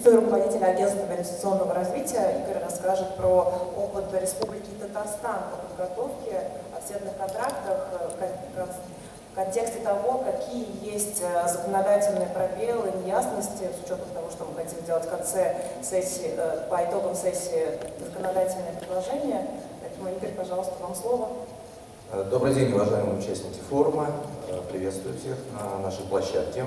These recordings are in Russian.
заместитель руководителя агентства инвестиционного развития Игорь расскажет про опыт Республики Татарстан по подготовке офсетных контрактов э, в контексте того, какие есть э, законодательные пробелы, неясности, с учетом того, что мы хотим сделать в конце сессии, э, по итогам сессии законодательные предложения. Поэтому, Игорь, пожалуйста, вам слово. Добрый день, уважаемые участники форума. Приветствую всех на нашей площадке.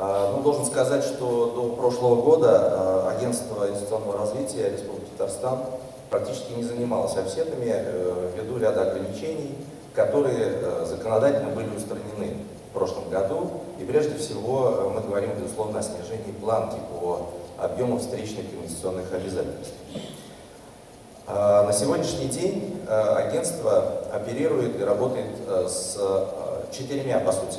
Ну, должен сказать, что до прошлого года Агентство инвестиционного развития Республики Татарстан практически не занималось офсетами ввиду ряда ограничений, которые э, законодательно были устранены в прошлом году. И прежде всего э, мы говорим, безусловно, о снижении планки по объему встречных инвестиционных обязательств. А, на сегодняшний день э, агентство оперирует и работает с четырьмя, по сути,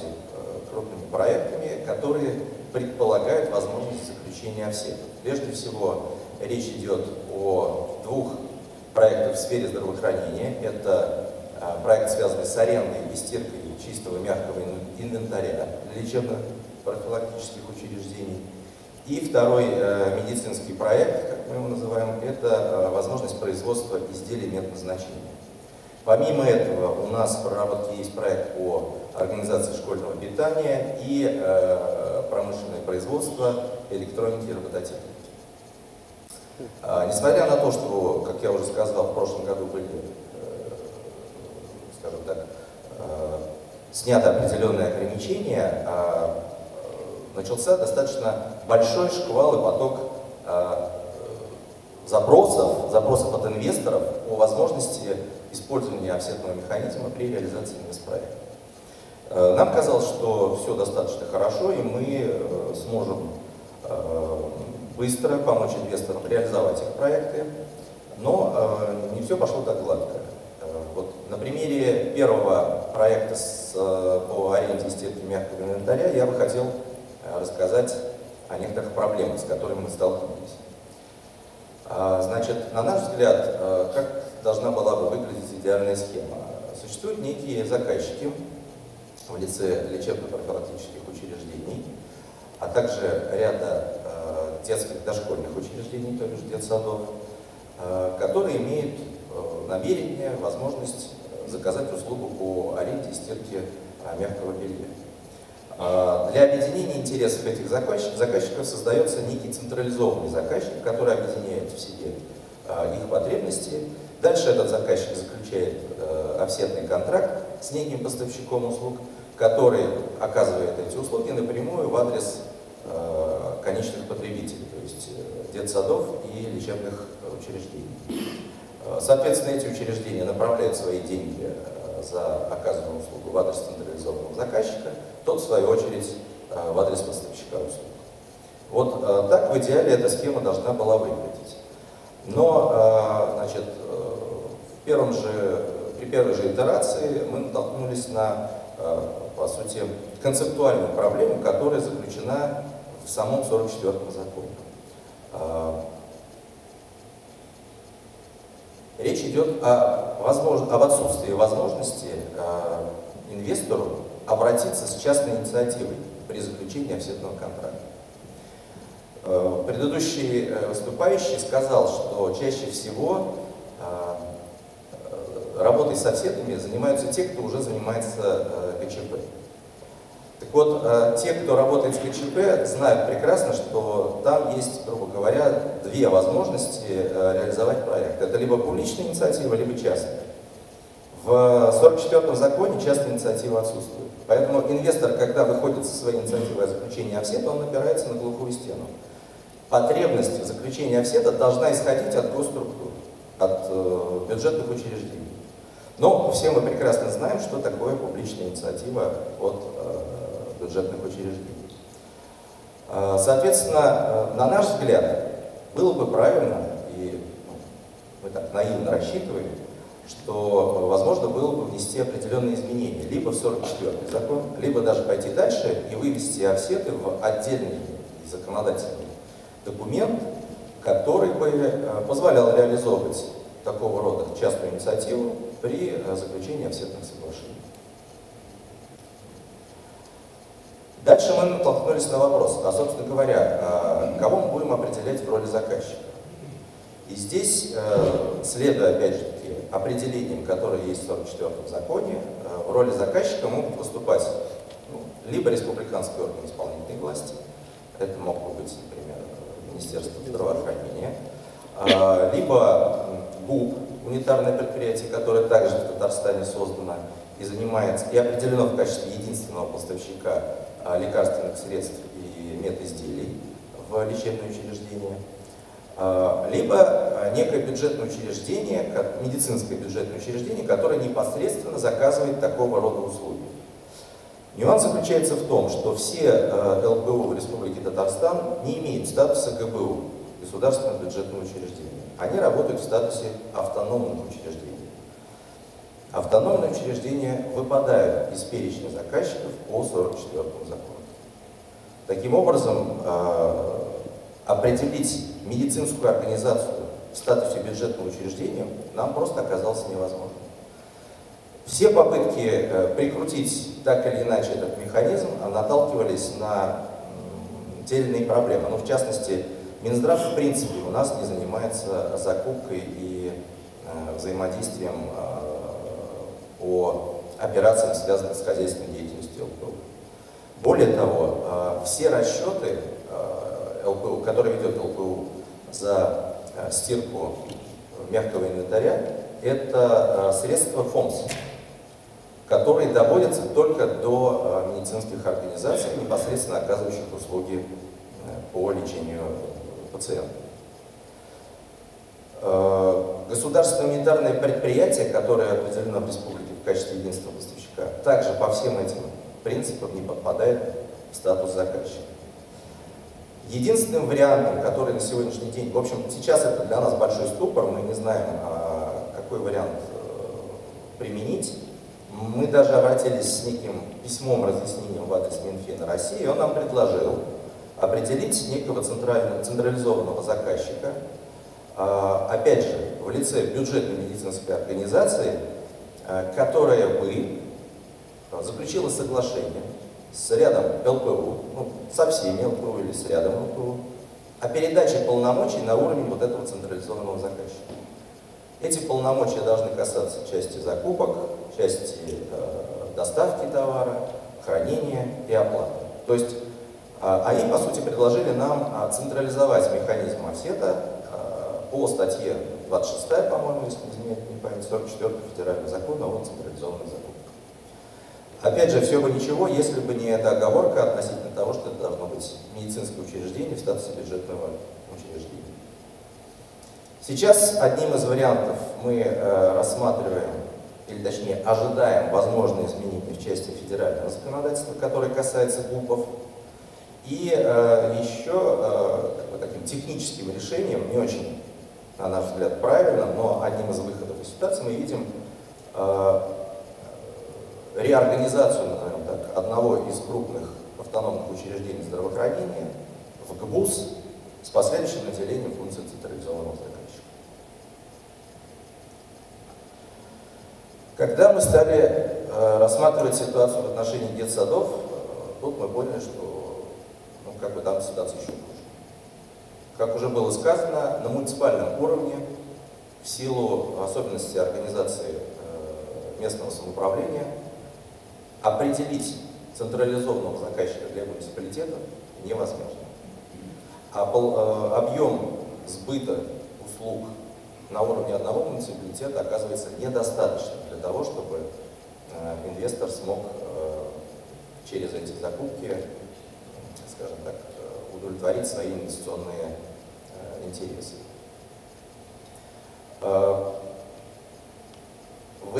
крупными проектами, которые предполагают возможность заключения офсетов. Прежде всего, речь идет о двух проектах в сфере здравоохранения. Это а, проект, связанный с арендой и стиркой чистого мягкого инвентаря для лечебно-профилактических учреждений. И второй э, медицинский проект, как мы его называем, это э, возможность производства изделий медназначения. Помимо этого у нас в проработке есть проект по организации школьного питания и э, промышленное производство электроники и робототехники. А, несмотря на то, что, как я уже сказал, в прошлом году были скажем так, э, снято определенные ограничения, а, э, начался достаточно большой шквал и поток э, запросов, запросов от инвесторов о возможности использования офсетного механизма при реализации инвестпроекта. Нам казалось, что все достаточно хорошо, и мы сможем быстро помочь инвесторам реализовать их проекты, но не все пошло так гладко. Вот на примере первого проекта с, э, по аренде естественно мягкого инвентаря я бы хотел э, рассказать о некоторых проблемах, с которыми мы столкнулись. Значит, на наш взгляд, э, как должна была бы выглядеть идеальная схема? Существуют некие заказчики в лице лечебно-профилактических учреждений, а также ряда детских дошкольных учреждений, то бишь детсадов, которые имеют Э, намерение, возможность заказать услугу по аренде и стирке а, мягкого белья. А, для объединения интересов этих заказчиков создается некий централизованный заказчик, который объединяет в себе их потребности. Дальше этот заказчик заключает э, офсетный контракт с неким поставщиком услуг, который оказывает эти услуги напрямую в адрес э, конечных потребителей, то есть детсадов и лечебных учреждений. Э, соответственно, эти учреждения направляют свои деньги э, за оказанную услугу в адрес централизованного заказчика, тот, в свою очередь, э, в адрес поставщика услуг. Вот так в идеале эта схема должна была выглядеть. Но, значит, в первом же, при первой же итерации мы натолкнулись на, по сути, концептуальную проблему, которая заключена в самом 44-м законе. Речь идет о, возможно, об отсутствии возможности э, инвестору обратиться с частной инициативой при заключении офсетного контракта. Э, предыдущий э, выступающий сказал, что чаще всего э, э работой с офсетами занимаются те, кто уже занимается э, КЧП. Так вот, э, те, кто работает с КЧП, знают прекрасно, что там есть, грубо говоря, две возможности э, реализовать проект. Это либо публичная инициатива, либо частная. В 44-м законе частная инициатива отсутствует. Поэтому инвестор, когда выходит со своей инициативой о заключении офсета, он опирается на глухую стену. Потребность в заключении офсета должна исходить от госструктур, от э, бюджетных учреждений. Но все мы прекрасно знаем, что такое публичная инициатива от э, бюджетных учреждений. А, соответственно, э, на наш взгляд, было бы правильно, и ну, мы так наивно рассчитываем, что возможно было бы внести определенные изменения, либо в 44-й закон, либо даже пойти дальше и вывести офсеты в отдельный законодательный документ, который бы э, позволял реализовывать такого рода частную инициативу при э, заключении офсетных соглашений. Дальше мы натолкнулись на вопрос, а, собственно говоря, а, кого мы будем определять в роли заказчика? И здесь, э, следуя, опять же таки, определениям, которые есть в 44-м законе, э, в роли заказчика могут выступать ну, либо республиканский орган исполнительной власти, это мог бы быть, например, Министерство здравоохранения, а, либо ГУП, унитарное предприятие, которое также в Татарстане создано и занимается, и определено в качестве единственного поставщика а, лекарственных средств и медизделий в лечебное учреждение, а, либо некое бюджетное учреждение, медицинское бюджетное учреждение, которое непосредственно заказывает такого рода услуги. Нюанс заключается в том, что все ЛБУ в Республике Татарстан не имеют статуса ГБУ, государственного бюджетного учреждения. Они работают в статусе автономных учреждений. Автономные учреждения выпадают из перечня заказчиков по 44 закону. Таким образом, э, определить медицинскую организацию в статусе бюджетного учреждения нам просто оказалось невозможно. Все попытки э, прикрутить так или иначе этот механизм наталкивались на те проблемы. Ну, в частности, Минздрав в принципе у нас не занимается закупкой и э, взаимодействием э, по операциям, связанным с хозяйственной деятельностью ЛПУ. Более того, э, все расчеты э, ЛПУ, которые ведет ЛПУ за э, стирку мягкого инвентаря, это э, средства ФОМС которые доводятся только до э, медицинских организаций, непосредственно оказывающих услуги э, по лечению пациентов. Э, государственное унитарное предприятие, которое определено в республике в качестве единственного поставщика, также по всем этим принципам не подпадает в статус заказчика. Единственным вариантом, который на сегодняшний день, в общем, сейчас это для нас большой ступор, мы не знаем, а, какой вариант применить, мы даже обратились с неким письмом разъяснением в адрес Минфина России, и он нам предложил определить некого централизованного заказчика, а, опять же, в лице бюджетной медицинской организации, а, которая бы заключила соглашение с рядом ЛПУ, ну, со всеми ЛПУ или с рядом ЛПУ, о передаче полномочий на уровень вот этого централизованного заказчика. Эти полномочия должны касаться части закупок, части э, доставки товара, хранения и оплаты. То есть они, по сути, предложили нам э, централизовать механизм офсета э, по статье 26, по-моему, если не изменяет не память, 44 федерального закона о централизованной закупке. Опять же, все бы ничего, если бы не эта оговорка относительно того, что это должно быть медицинское учреждение в статусе бюджетного учреждения. Сейчас одним из вариантов мы э, рассматриваем или точнее ожидаем возможные изменения в части федерального законодательства, которое касается ГУПов. И э, еще э, как таким техническим решением, не очень, на наш взгляд, правильным, но одним из выходов из ситуации мы видим э, реорганизацию, назовем так, одного из крупных автономных учреждений здравоохранения в ГБУС с последующим наделением функций централизованного заказчика. Когда мы стали э, рассматривать ситуацию в отношении детсадов, э, тут мы поняли, что ну, как бы там ситуация еще хуже. Как уже было сказано, на муниципальном уровне, в силу особенностей организации э, местного самоуправления, определить централизованного заказчика для муниципалитета невозможно. А э, объем сбыта услуг на уровне одного муниципалитета оказывается недостаточным для того, чтобы э, инвестор смог через эти закупки, скажем так, э, удовлетворить свои инвестиционные интересы. В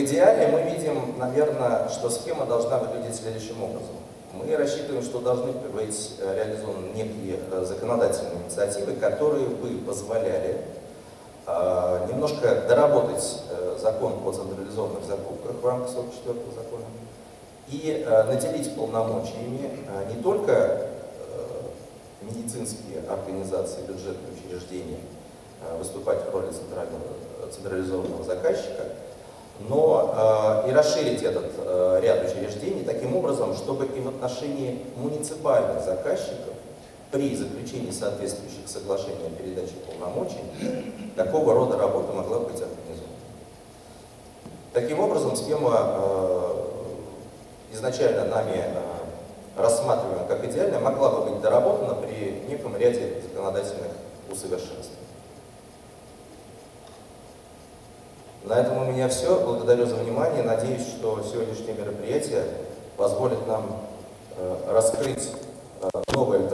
идеале мы видим, наверное, что схема должна выглядеть следующим образом. Мы рассчитываем, что должны быть реализованы некие законодательные инициативы, которые бы позволяли немножко доработать э, закон о централизованных закупках в рамках 44 закона и э, наделить полномочиями э, не только медицинские организации, бюджетные учреждения выступать в роли централизованного заказчика, но э, и расширить этот э, ряд учреждений таким образом, чтобы и в отношении муниципальных заказчиков при заключении соответствующих соглашений о передаче полномочий такого рода работа могла быть организована. Таким образом, схема э, изначально нами э, рассматриваемая как идеальная, могла бы быть доработана при неком ряде законодательных усовершенствований. На этом у меня все. Благодарю за внимание. Надеюсь, что сегодняшнее мероприятие позволит нам э, раскрыть э, новые альтернативы.